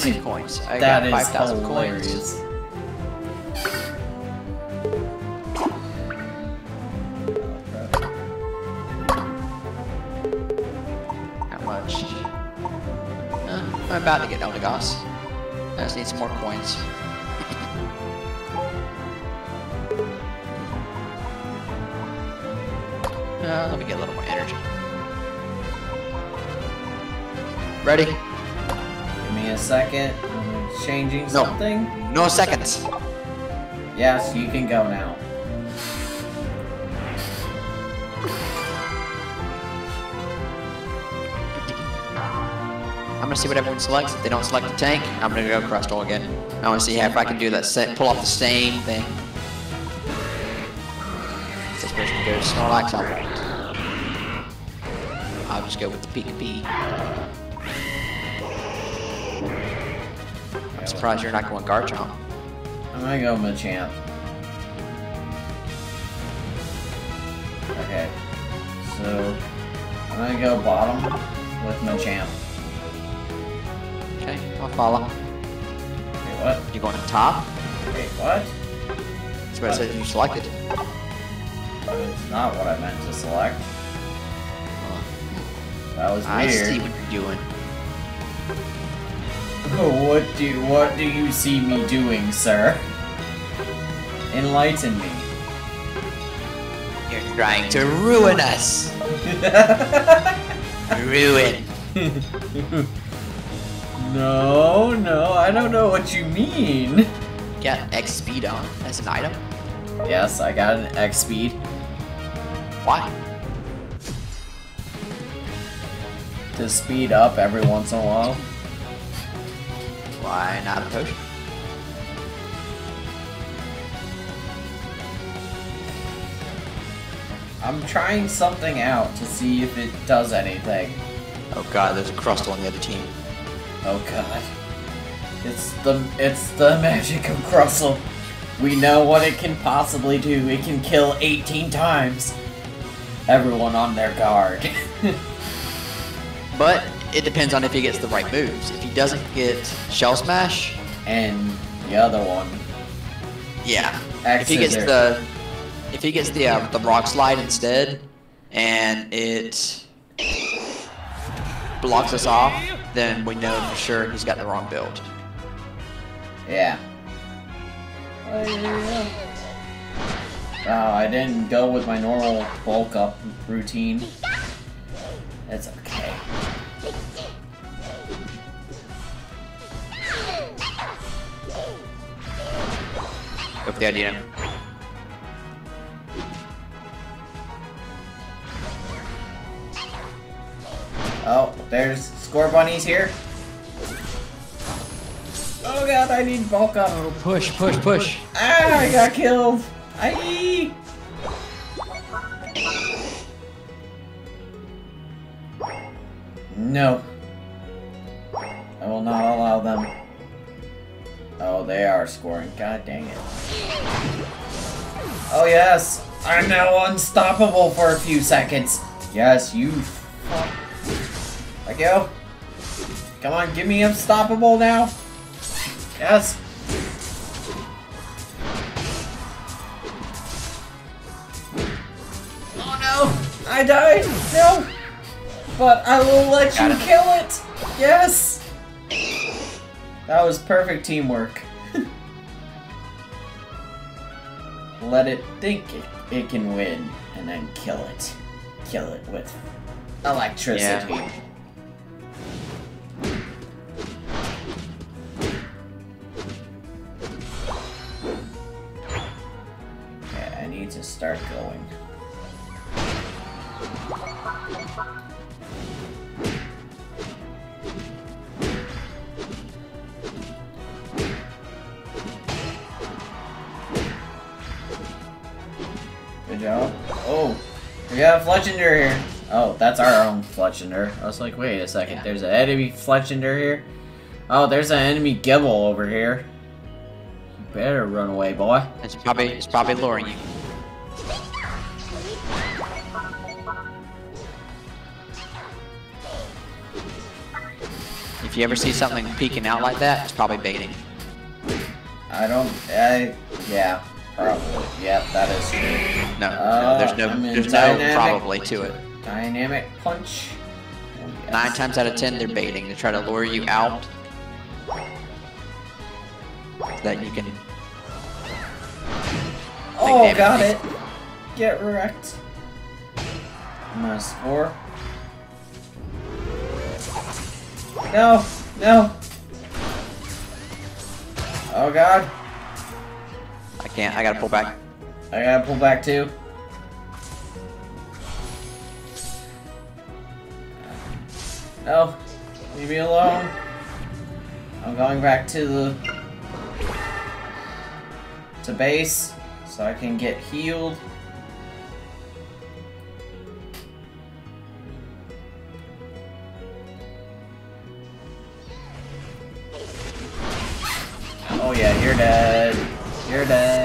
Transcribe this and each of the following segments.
How coins? I that got 5,000 coins. How much? Uh, I'm about to get Eldegoss. I just need some more coins. Uh, let me get a little more energy. Ready? Me a second. I'm changing No. something. No seconds. Yes, you can go now. I'm gonna see what everyone selects. If they don't select the tank, I'm gonna go Crustle again. I wanna see if I can do that, sa- pull off the same thing. This person goes Snorlax. I'll just go with the Pika surprised you're not going Garchomp. I'm gonna go Machamp. Okay. So, I'm gonna go bottom with Machamp. Okay, I'll follow. Wait, what? You going to top? Wait, what? That's what it says you selected. It's not what I meant to select. Oh. That was I weird. see what you're doing. Oh, what do what do you see me doing, sir? Enlighten me. You're trying to ruin us. Ruin. no, no, I don't know what you mean. Got X speed on as an item. Yes, I got an X speed. Why? to speed up every once in a while. Why not a potion? I'm trying something out to see if it does anything. Oh god, there's a Crustle on the other team. Oh god. It's the it's the magic of Crustle. We know what it can possibly do. It can kill 18 times. Everyone on their guard. But it depends on if he gets the right moves. If he doesn't get Shell Smash, and the other one. yeah. X if he gets the if he gets the uh, the Rock Slide instead, and it blocks us off, then we know for sure he's got the wrong build. Yeah. Oh, I didn't go with my normal bulk up routine. That's okay. Go the idea. Oh, there's score bunnies here. Oh god, I need bulk up. Oh, push, push, push. Ah, I got killed. Aye. No. I will not allow them. They are scoring. God dang it. Oh yes, I'm now unstoppable for a few seconds. Yes, you. fuck. Like you. Come on, give me unstoppable now. Yes. Oh no! I died! No! But I will let Got you it. kill it! Yes! That was perfect teamwork. Let it think it, it can win, and then kill it. Kill it with electricity. Yeah. Okay, I need to start going. We have a Fletchinder here. Oh, that's our own Fletchinder. I was like, wait a second, Yeah. there's an enemy Fletchinder here? Oh, there's an enemy Gible over here. You better run away, boy. It's probably it's probably luring. You If you ever see something peeking out like that, it's probably baiting. I don't. I yeah. Probably. Yep, that is true. No, Uh, no there's no, there's no probably to it. Dynamic punch. Oh, yes. Nine times out of ten, they're baiting. They try to lure you out. so That you can. Oh, got it. Get wrecked. I'm. No, no. Oh god. I can't. I gotta pull back. I gotta pull back too. No. Leave me alone. I'm going back to the to base so I can get healed. Oh yeah, you're dead. You're dead.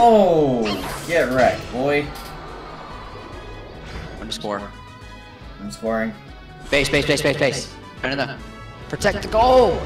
Oh, get wrecked, boy. I'm gonna score. I'm scoring. Base, base, base, base, base. No, no, no. Protect the goal.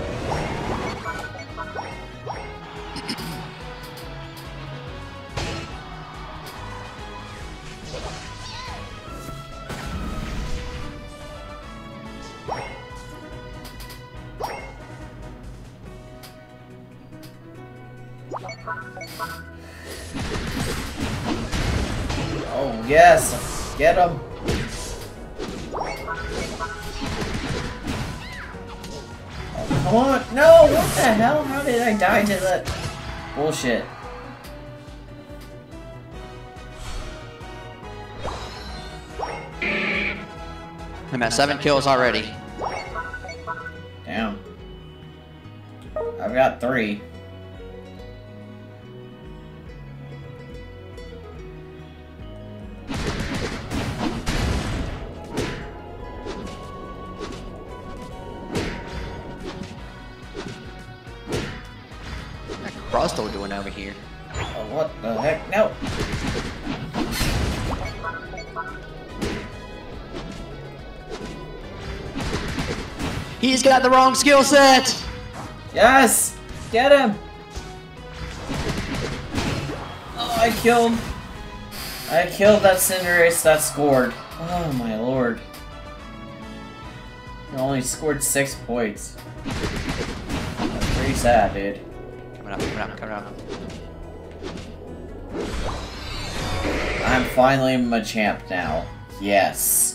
I'm at seven kills already. Damn. I've got three. What Crossbow doing over here? He's got the wrong skill set. Yes! Get him! Oh, I killed. I killed that Cinderace that scored. Oh my lord. He only scored six points. That's pretty sad, dude. Coming up, coming up, coming up. I'm finally Machamp now. Yes.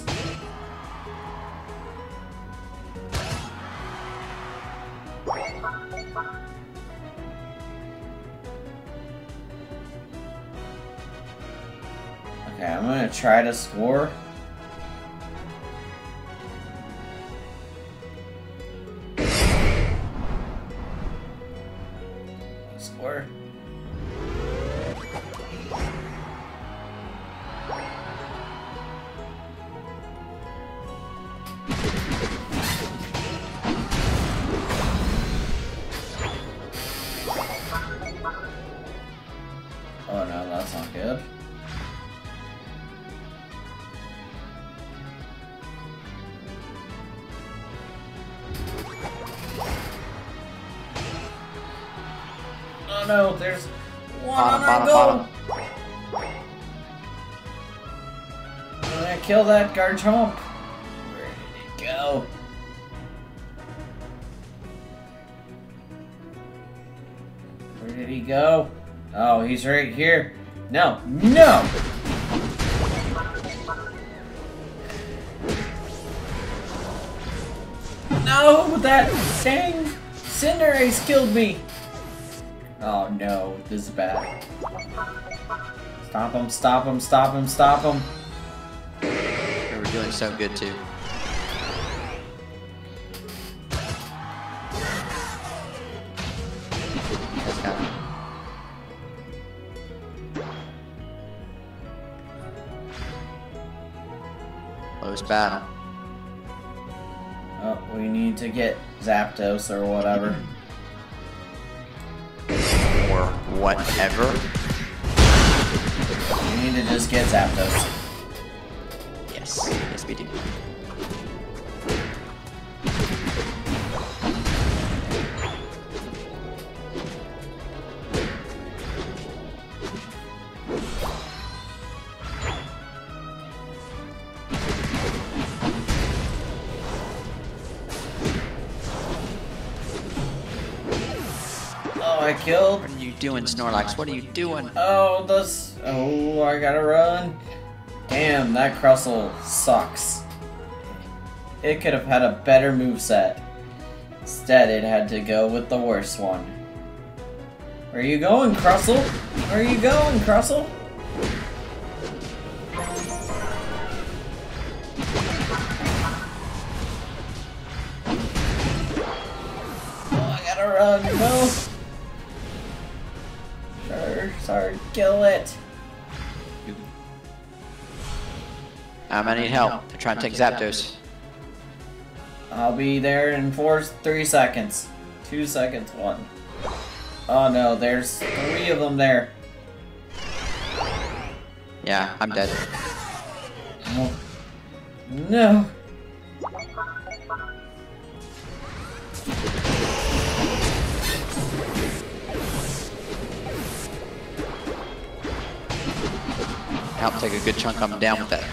Try to score. Oh no, there's one Bottom, on bottom, bottom. I'm gonna kill that Garchomp. Where did it go? Where did he go? Oh, he's right here. No, no! No, that dang Cinderace killed me. Oh no, this is bad. Stop him, stop him, stop him, stop him. We're doing so good too. Close battle. Oh, we need to get Zapdos or whatever whatever. You need to just get Zapdos. Yes, yes we do. Doing, Snorlax? What are you doing? Oh, this. Oh, I gotta run. Damn, that Crustle sucks. It could have had a better moveset. Instead, it had to go with the worst one. Where are you going, Crustle? Where are you going, Crustle? Kill um, it. I'm gonna need help. They're trying to take Zapdos. I'll be there in four, three seconds. Two seconds, one. Oh no, there's three of them there. Yeah, I'm dead. Oh, no. No. Help take a good chunk of them down with that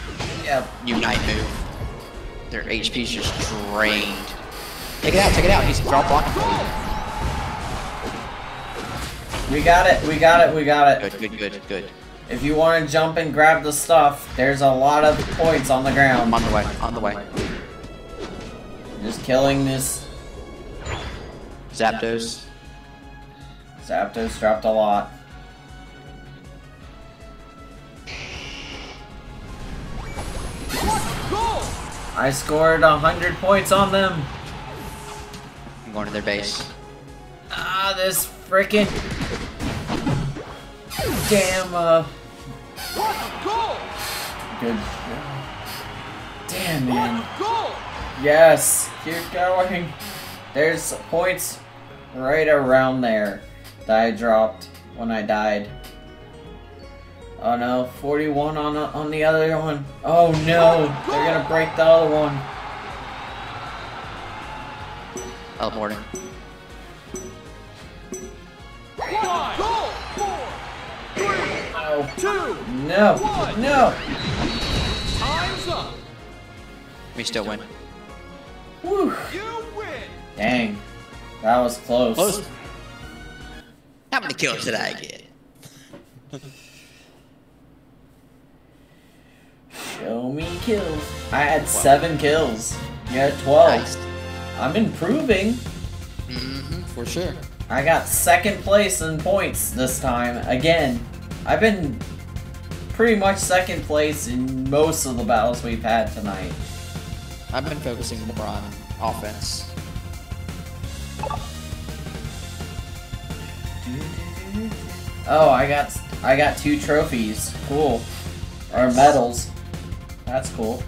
Yep. Unite move. Their HP's just drained. Take it out, take it out. He's drop block. We got it, we got it, we got it. Good, good, good, good. If you want to jump and grab the stuff, there's a lot of points on the I'm ground. on the way, on the way. Just killing this. Zapdos. Zapdos dropped a lot. I scored a hundred points on them. I'm going to their base. Ah, this freaking damn uh good. Damn man. What a goal! Yes, keep going. There's points right around there that I dropped when I died. Oh no, 41 on the, on the other one. Oh no, they're gonna break the other one. Teleporting. Oh no, no. Time's up. We still win. Whew. You win. Dang, that was close. Close. How many kills did I get? Show me kills. I had seven kills. You had 12. Nice. I'm improving. Mm-hmm, for sure. I got second place in points this time. Again, I've been pretty much second place in most of the battles we've had tonight. I've been focusing more on offense. Oh, I got I got two trophies. Cool. Or medals. That's cool.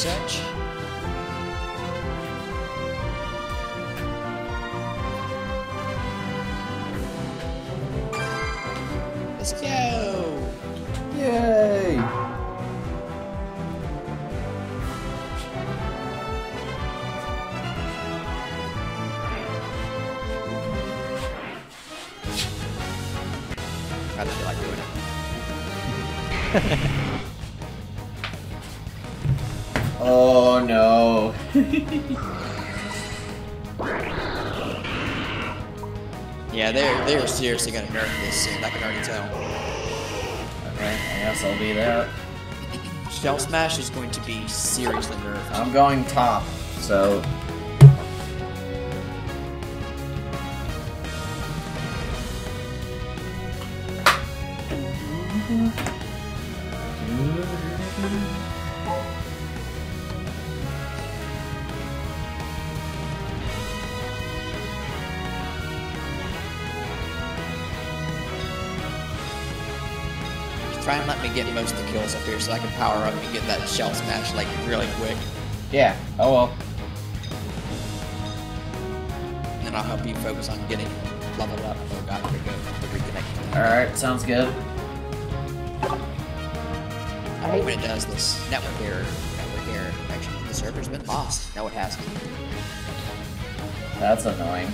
Starting Yeah, they're they're seriously gonna nerf this soon. I can already tell. Okay, I guess I'll be there. Shell Smash is going to be seriously nerfed. I'm going top, so most of the kills up here so I can power up and get that Shell Smash like really quick. yeah. Oh well. And then I'll help you focus on getting leveled up. Oh god, here we go. The reconnecting. All right, sounds good. I hate when it does this. Network error. Network error. Actually, the server's been lost. No, it hasn't. That's annoying.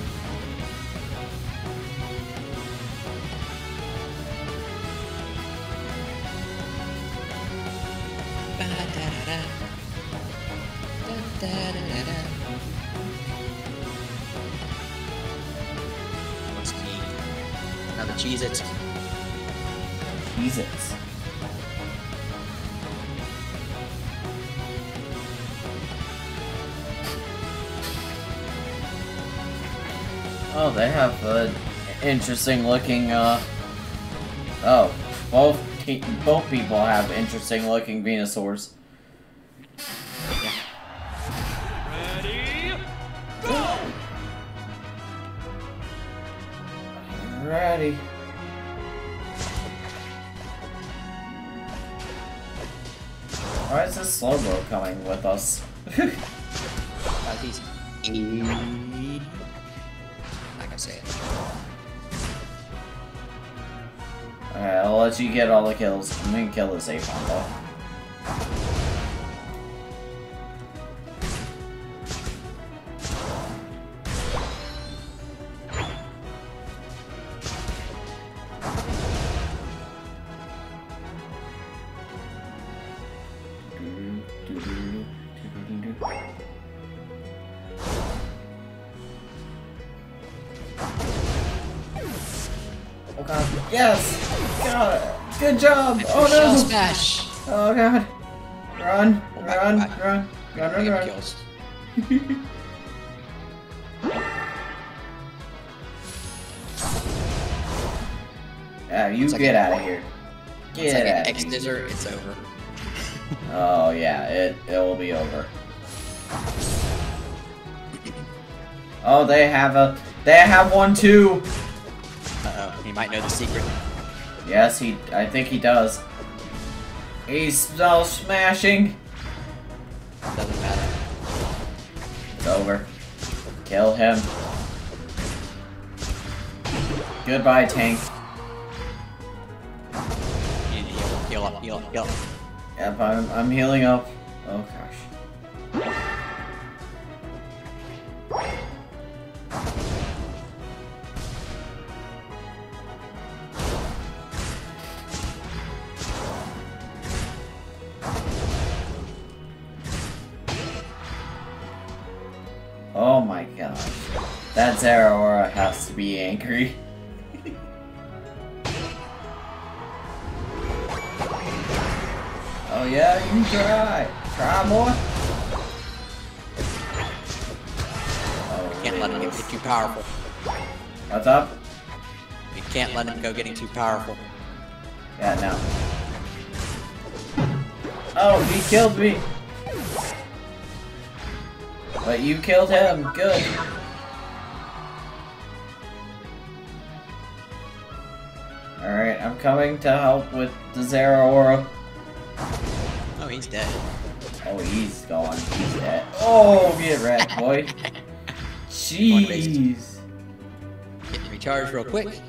The another cheese it? Oh, they have an interesting looking, uh... Oh, both, both people have interesting looking Venusaurs. Ready? Why is this Slowbro coming with us? Uh, he's not gonna say it. Alright, I'll let you get all the kills. I'm gonna kill this Apon though. Oh god! Run! Run! Bye. Run! Run! Run! Run! kills. Yeah, you like get out of here. Get like out of here. It's over. Oh yeah, it it will be over. Oh, they have a they have one too. Uh oh, he might know the secret. Yes, he. I think he does. He's still smashing. Doesn't matter. It's over. Kill him. Goodbye, tank. You need to heal, heal up, heal up, heal up. Yep, I'm, I'm healing up. Oh gosh. That Zeraora has to be angry. Oh yeah, you try. Try, more. Oh, Can't let him get too oh, powerful. What's up? You can't let him go getting too powerful. Yeah, no. Oh, he killed me. But you killed him. Good. Coming to help with the Zeraora. Oh, he's dead. Oh, he's gone. He's dead. Oh, get wrecked, boy. Jeez. Getting recharged real quick.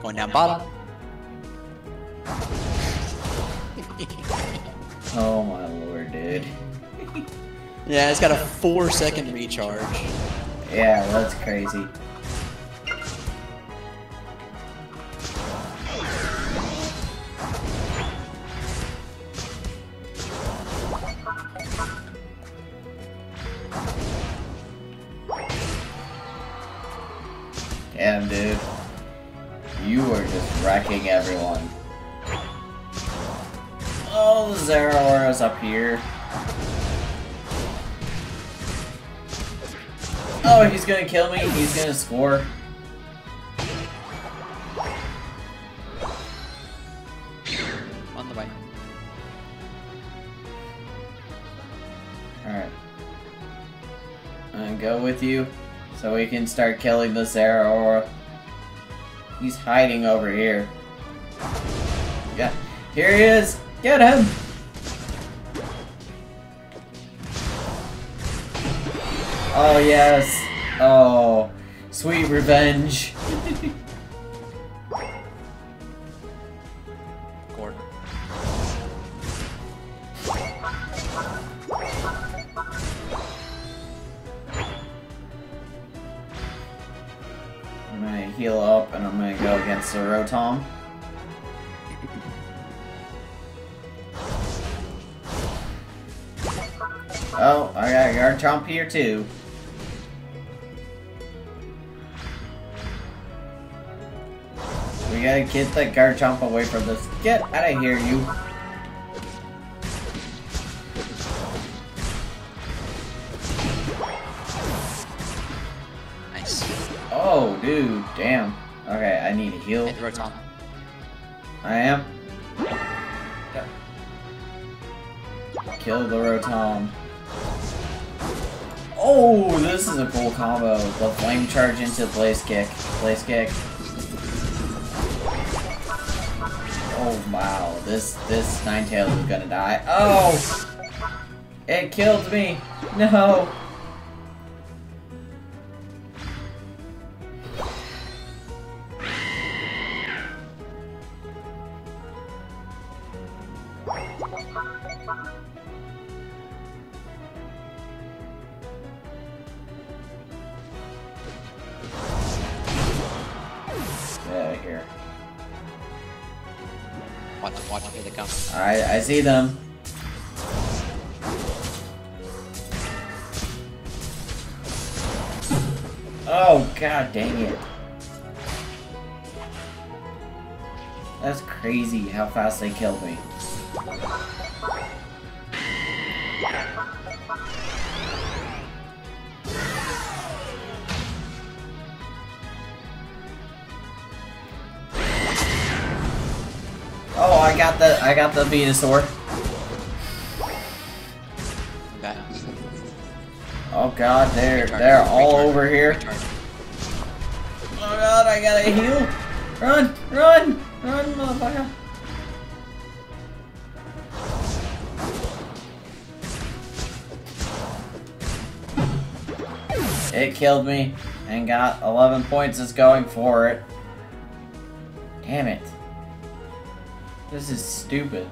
Going down bottom. Oh my lord, dude. yeah, it's got a four second recharge. Yeah, that's crazy. Here. Oh, he's gonna kill me. He's gonna score. On the way. Alright. I'm gonna go with you so we can start killing the Zeraora. He's hiding over here. Yeah, here he is! Get him! Oh yes! Oh, sweet revenge. Gordon. I'm gonna heal up and I'm gonna go against the Rotom. Oh, I got a Garchomp here too. We gotta get the Garchomp away from this. Get out of here, you. Nice. Oh, dude, damn. Okay, I need a heal. The Rotom. I am. Kill the Rotom. Oh, this is a cool combo. The flame charge into blaze kick. Blaze kick. Oh wow, this this Ninetales is gonna die. Oh! It killed me! No! Watch, watch, here they come. Alright, I see them. Oh, god dang it. That's crazy how fast they killed me. Got the I got the Venusaur. Oh god, they're they're all over here. Oh god, I gotta heal! Run! Run! Run, motherfucker! It killed me and got 11 points is going for it. Damn it. This is stupid.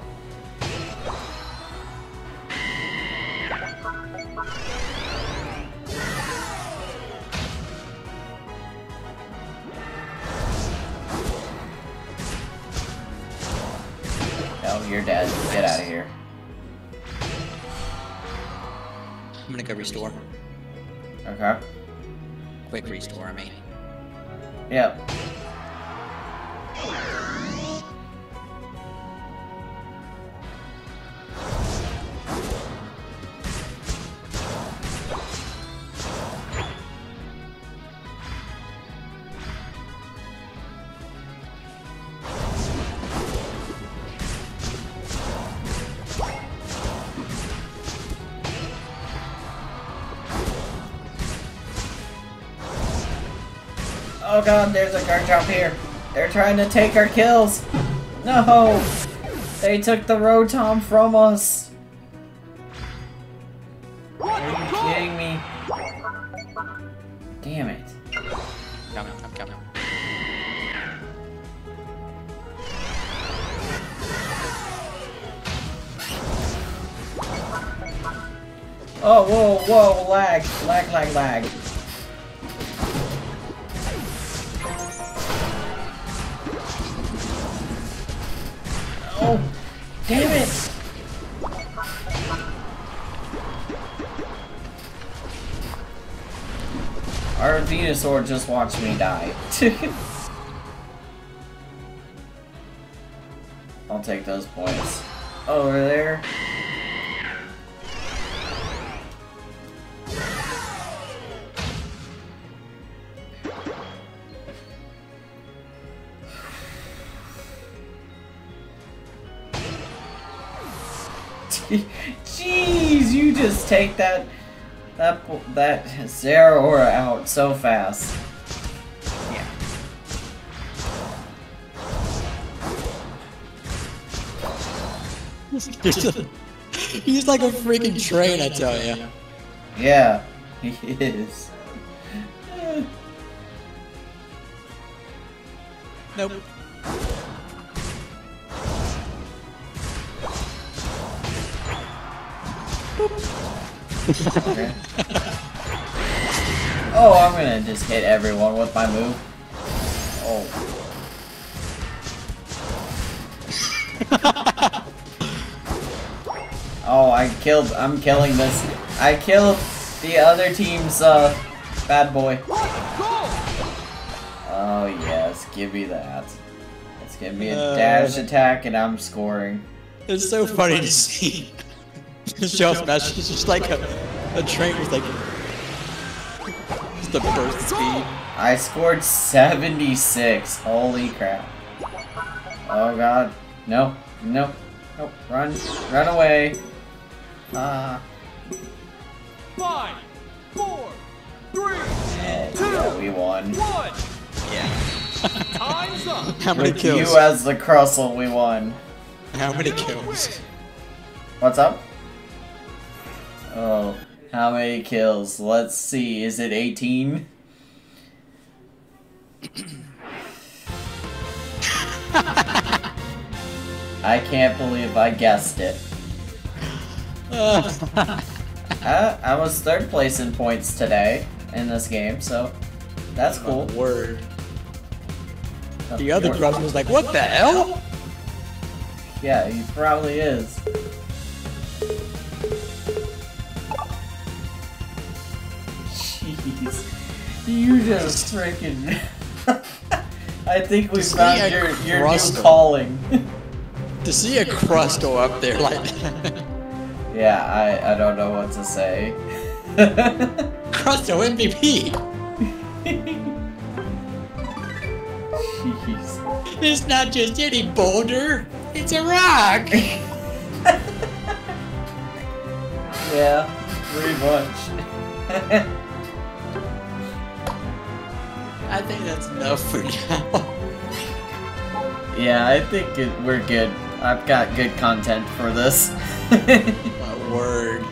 Oh god, there's a Garchomp here. They're trying to take our kills. No! They took the Rotom from us. Venusaur just watched me die. I'll take those points. Over there. Jeez, you just take that that that Zeraora out so fast. Yeah. He's like a freaking train, I tell you. Yeah, he is. Nope. Okay. oh, I'm gonna just hit everyone with my move. Oh. oh, I killed. I'm killing this. I killed the other team's uh bad boy. Oh yes, give me that. It's gonna be a Uh. dash attack, and I'm scoring. It's so funny to see. Shell Smash is just like a, a train with like just the burst speed. I scored 76. Holy crap. Oh god. No. No. Nope. Run. Run away. Ah. Five, four, three, oh, yeah, we won. one. Yeah. Time's up. How many With kills? you as the Crustle, we won. How many kills? What's up? Oh. How many kills? Let's see. Is it 18? I can't believe I guessed it. I, I was third place in points today in this game, so that's cool. Word. The other brother was like, "What the hell?" Yeah, he probably is. You just freaking. I think we found your, your new Crustle. calling. To see a crust go up there like that. yeah, I, I don't know what to say. Crustle MVP. Jeez. It's not just any boulder. It's a rock. Yeah, pretty much. I think that's enough for now. yeah, I think it, we're good. I've got good content for this. My word.